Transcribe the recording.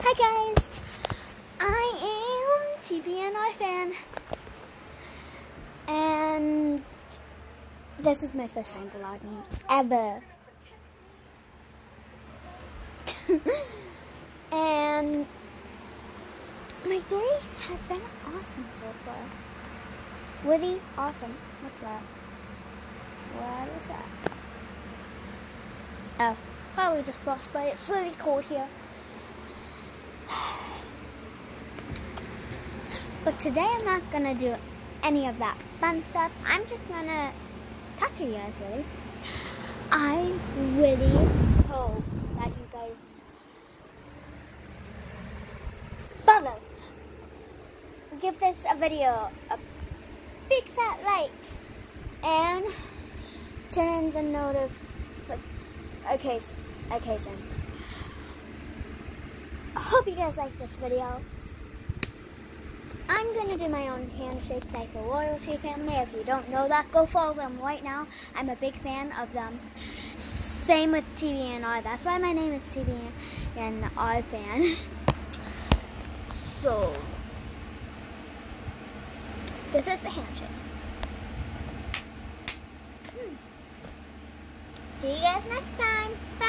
Hi guys, I am TBNR fan, and this is my first time vlogging ever. and my day has been awesome so far. Really awesome. What's that? What is that? Oh, probably just lost, frostbite. It's really cold here. But today I'm not gonna do any of that fun stuff. I'm just gonna talk to you guys really. I really hope that you guys follow. Give this a video a big fat like and turn on the notifications. Hope you guys like this video. I'm going to do my own handshake like the Royalty family. If you don't know that, go follow them right now. I'm a big fan of them. Same with TBNR. That's why my name is TBNR fan. So, this is the handshake. Hmm. See you guys next time. Bye.